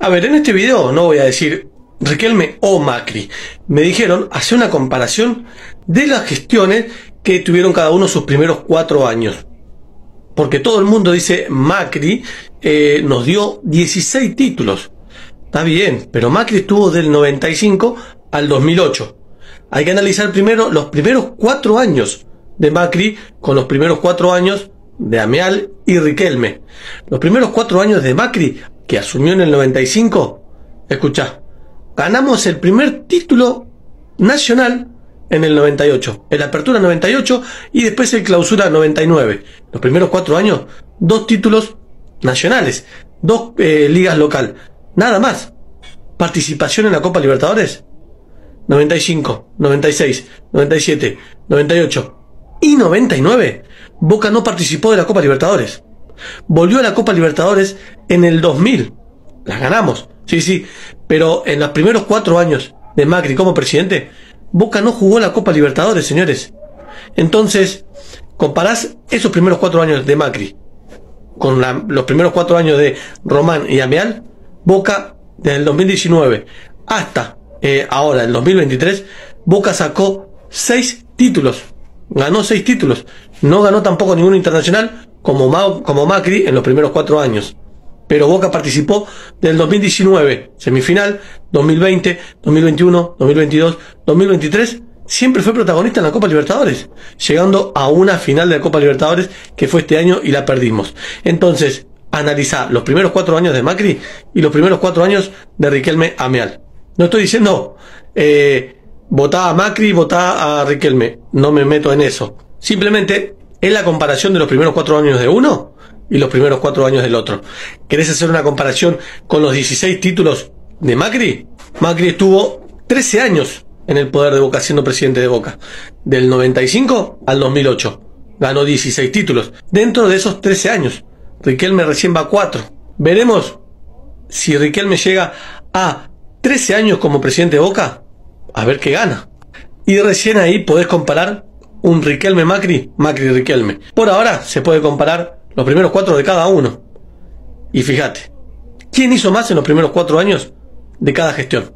A ver, en este video no voy a decir Riquelme o Macri. Me dijeron hacer una comparación de las gestiones que tuvieron cada uno sus primeros cuatro años. Porque todo el mundo dice Macri eh, nos dio 16 títulos. Está bien, pero Macri estuvo del 95 al 2008. Hay que analizar primero los primeros cuatro años de Macri con los primeros cuatro años de Ameal y Riquelme. Los primeros cuatro años de Macri, que asumió en el 95, escucha, ganamos el primer título nacional en el 98, el Apertura 98 y después el Clausura 99. Los primeros cuatro años, dos títulos nacionales, dos eh, ligas local, nada más. Participación en la Copa Libertadores, 95, 96, 97, 98 y 99. Boca no participó de la Copa Libertadores. Volvió a la Copa Libertadores en el 2000. La ganamos, sí, sí. Pero en los primeros cuatro años de Macri como presidente, Boca no jugó la Copa Libertadores, señores. Entonces, comparás esos primeros cuatro años de Macri con los primeros cuatro años de Román y Ameal, Boca desde el 2019 hasta eh, ahora, el 2023, Boca sacó seis títulos. Ganó seis títulos. No ganó tampoco ninguno internacional como, como Macri en los primeros cuatro años. Pero Boca participó del 2019, semifinal, 2020, 2021, 2022, 2023 siempre fue protagonista en la Copa Libertadores, llegando a una final de la Copa Libertadores que fue este año y la perdimos. Entonces, analiza los primeros cuatro años de Macri y los primeros cuatro años de Riquelme Ameal. No estoy diciendo eh, votá a Macri, votá a Riquelme. No me meto en eso. Simplemente es la comparación de los primeros cuatro años de uno y los primeros cuatro años del otro. ¿Querés hacer una comparación con los 16 títulos de Macri? Macri estuvo 13 años en el poder de Boca siendo presidente de Boca. Del 95 al 2008. Ganó 16 títulos. Dentro de esos 13 años. Riquelme recién va a 4. Veremos si Riquelme llega a 13 años como presidente de Boca. A ver qué gana. Y recién ahí podés comparar un Riquelme Macri, Macri Riquelme. Por ahora se puede comparar los primeros cuatro de cada uno. Y fíjate, ¿quién hizo más en los primeros cuatro años de cada gestión?